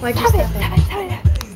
Why'd you stop it?